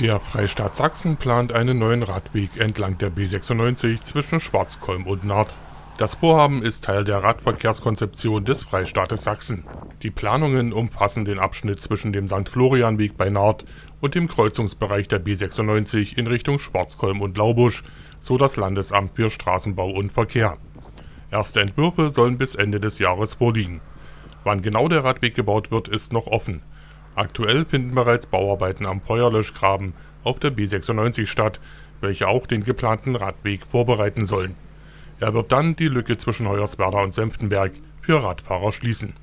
Der Freistaat Sachsen plant einen neuen Radweg entlang der B96 zwischen Schwarzkolm und Naht. Das Vorhaben ist Teil der Radverkehrskonzeption des Freistaates Sachsen. Die Planungen umfassen den Abschnitt zwischen dem St. Florian-Weg bei Naht und dem Kreuzungsbereich der B96 in Richtung Schwarzkolm und Laubusch, so das Landesamt für Straßenbau und Verkehr. Erste Entwürfe sollen bis Ende des Jahres vorliegen. Wann genau der Radweg gebaut wird, ist noch offen. Aktuell finden bereits Bauarbeiten am Feuerlöschgraben auf der B96 statt, welche auch den geplanten Radweg vorbereiten sollen. Er wird dann die Lücke zwischen Hoyerswerda und Senftenberg für Radfahrer schließen